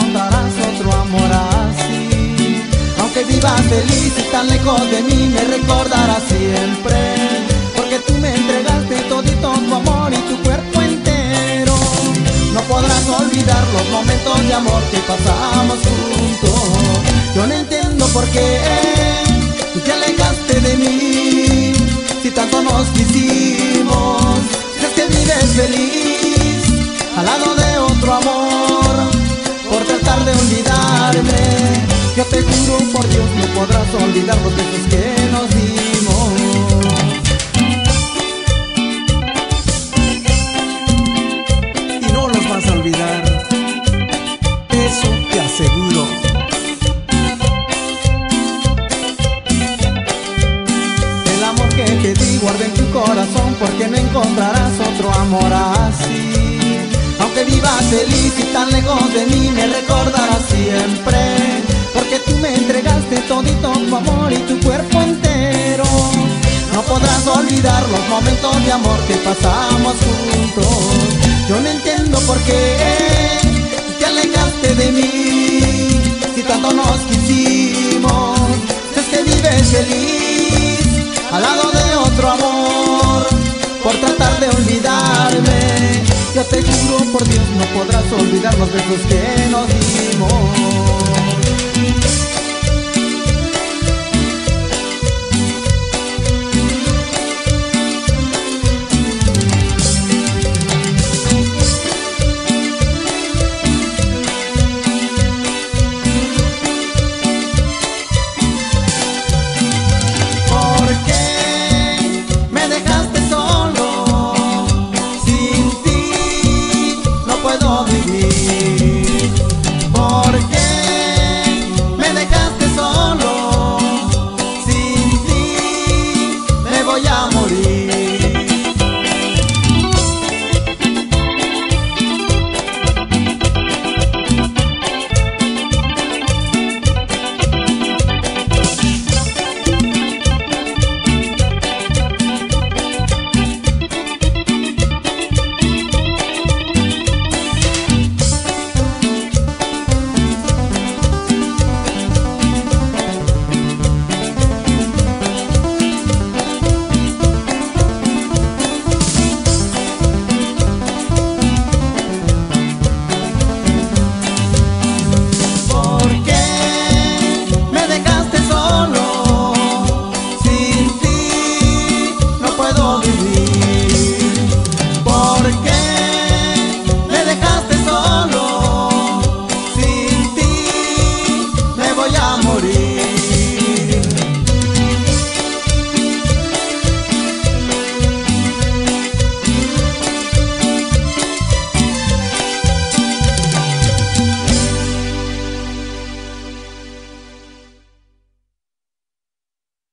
encontrarás otro amor así. Aunque vivas feliz y tan lejos de mí, me recordarás siempre. Porque tú me entregaste todito tu amor y tu cuerpo entero. No podrás olvidar los momentos de amor que pasamos juntos. Yo no entiendo por qué tú te alejaste de mí. Si tanto nos quisimos, si es que vives feliz al lado de Juro por Dios no podrás olvidar los besos que nos dimos. Y no los vas a olvidar, eso te aseguro. El amor que te di guarda en tu corazón porque no encontrarás otro amor así. Aunque vivas feliz y tan lejos de mí, me recordarás siempre. Porque tú me entregaste todito tu amor y tu cuerpo entero. No podrás olvidar los momentos de amor que pasamos juntos. Yo no entiendo por qué te alejaste de mí. Si tanto nos quisimos, si es que vives feliz al lado de otro amor por tratar de olvidarme. Yo te juro por Dios no podrás olvidar los besos que nos dimos.